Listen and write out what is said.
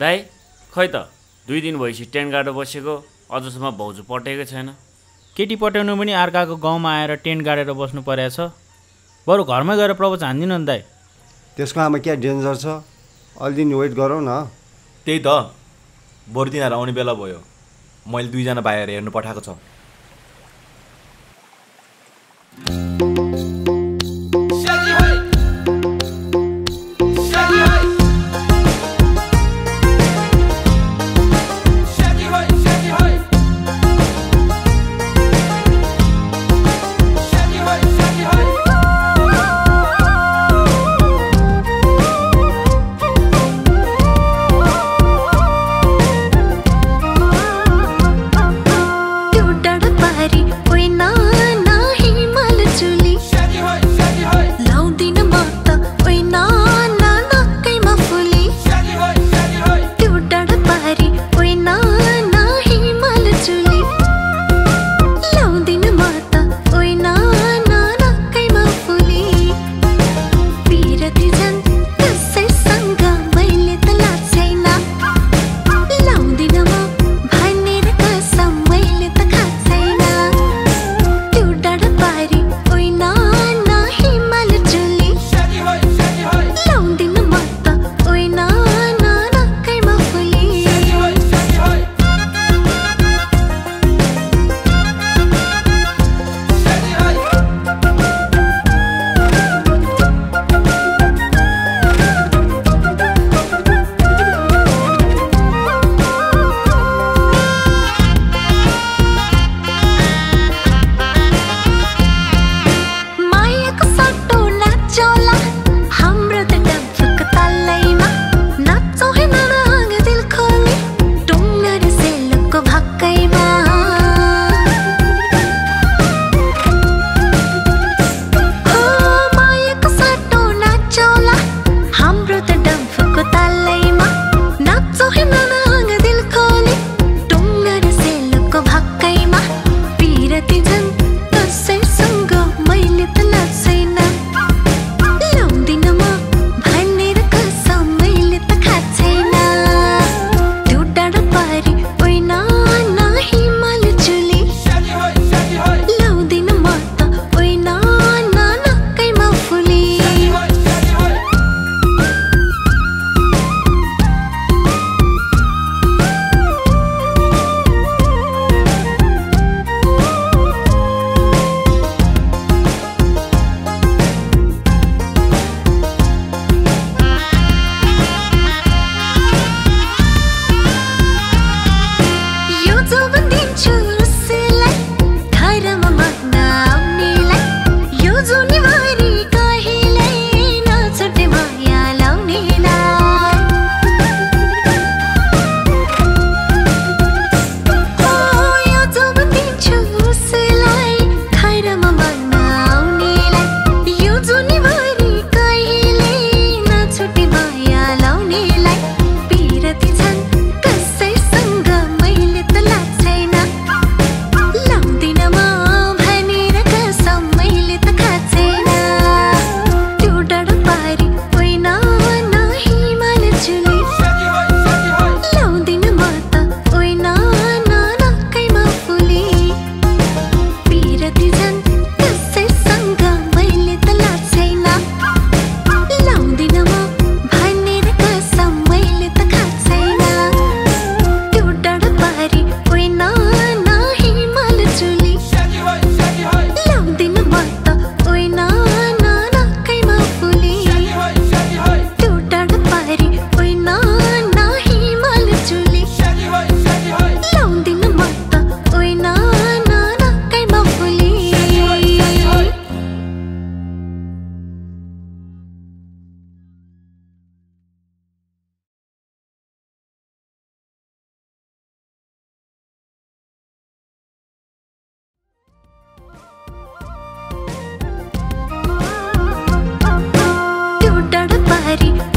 दाइ खै त दुई दिन भएपछि टेन्ट गाडो बसेको अझसम्म भाउजू पटेकै छैन। केटी पट्याउनु पनि अर्काको गाउँमा आएर टेन्ट गाडेर बस्नु परेछ बरु घरमै गएर प्रवच हान्दिनँ नि दाई। त्यसको आमा क्या डेन्जर छ? अलि दिन वेट गरौँ न। त्यही त बरु तिनीहरू आउने बेला भयो। मैले दुईजना भाइहरू हेर्नु पठाएको छ। Ready? Ready?